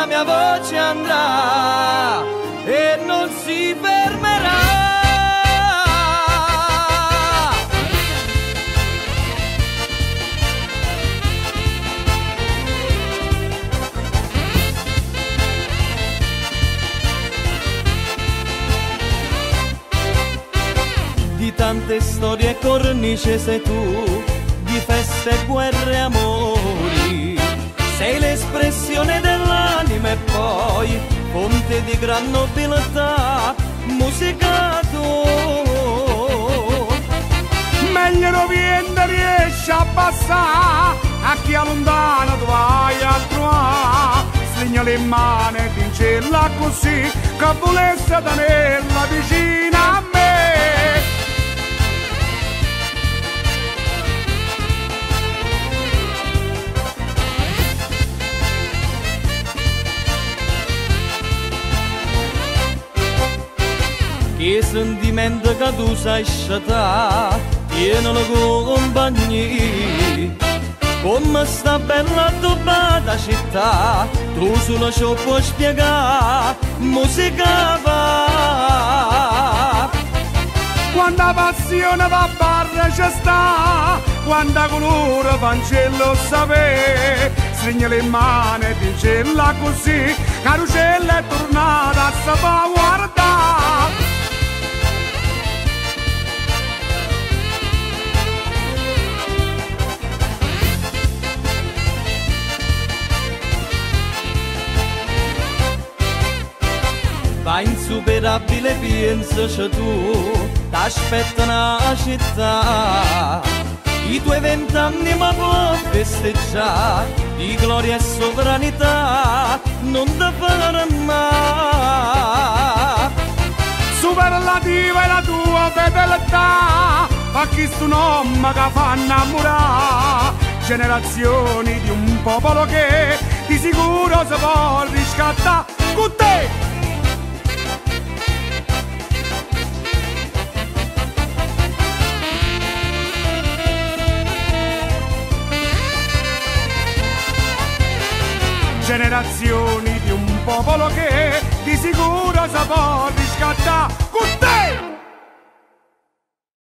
la mia voce andrà e non si fermerà. Di tante storie cornice sei tu, di feste, guerre, amori, sei l'espressione del e poi fonte di gran nobiltà, musicato. Meglio non viene riesce a passare, a chi è lontano tu vai a trovare. Stringe le mani e dincella così, che volesse tenerla vicina a me. Che sentimento che tu sai sciatà, tiene la compagnia. Come sta bella trovata città, tu solo ci puoi spiegare, musica va. Quanta passione va barra ci sta, quanta colore pancello sapere. Stringe le mani e dicella così, carucella è tornata a sapere Va insuperabile pensaci tu, t'aspetta una città. I tuoi vent'anni ma può festeggiare, di gloria e sovranità, non ti fare mai. Superlativa è la tua fedeltà, ma chi stu nome che fa innamorare. Generazioni di un popolo che di sicuro si può riscattare con te. Generazioni di un popolo che di sicuro si può riscattare.